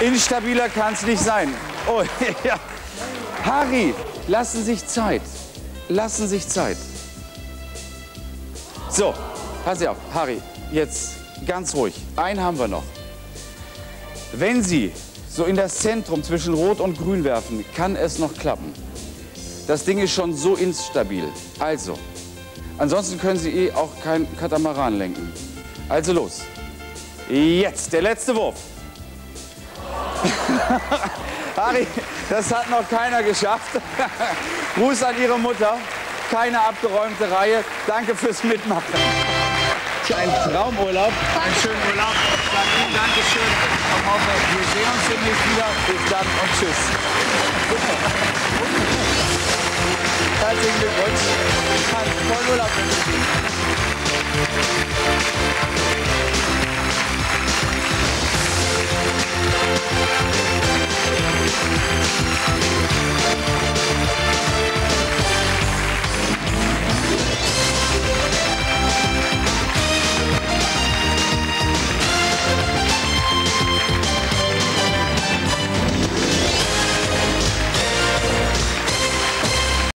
Instabiler kann es nicht sein. Oh, ja. Harry, lassen sich Zeit. Lassen sich Zeit. So, pass auf, Harry, jetzt ganz ruhig. Einen haben wir noch. Wenn Sie so in das Zentrum zwischen Rot und Grün werfen, kann es noch klappen. Das Ding ist schon so instabil. Also, ansonsten können Sie eh auch kein Katamaran lenken. Also los. Jetzt, der letzte Wurf. Harry, das hat noch keiner geschafft. Gruß an Ihre Mutter. Keine abgeräumte Reihe. Danke fürs Mitmachen. Ein Traumurlaub. Einen schönen Urlaub. Ihnen Dankeschön. Und hoffe, wir sehen uns demnächst wieder. Bis dann und tschüss. Herzlichen Glückwunsch. Tollen Urlaub.